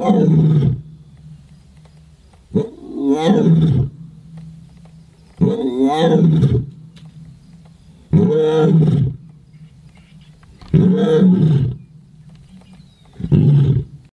Yeah.